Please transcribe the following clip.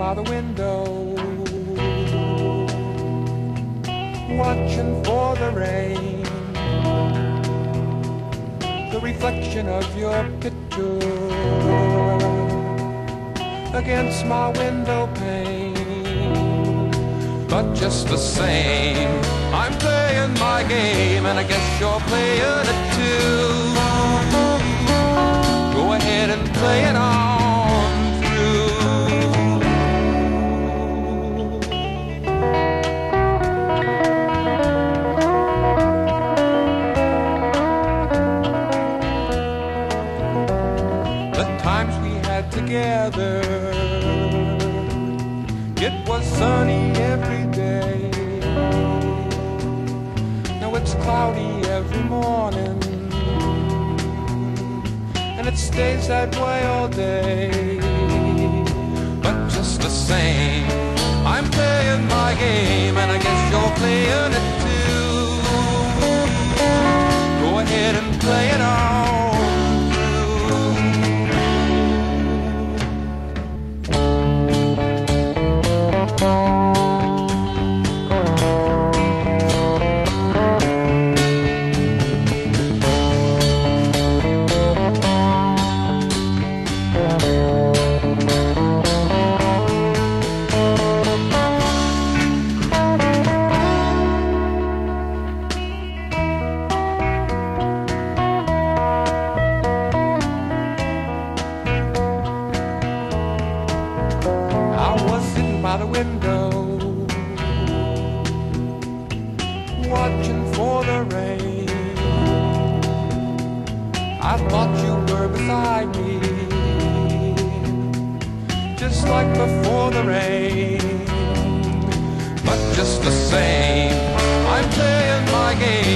by the window, watching for the rain. The reflection of your picture against my window pane. But just the same, I'm playing my game, and I guess you're playing it too. Together, it was sunny every day. Now it's cloudy every morning and it stays that way all day. But just the same, I'm playing my game, I was sitting by the window, watching for the rain. I thought you were beside me, just like before the rain. But just the same, I'm playing my game.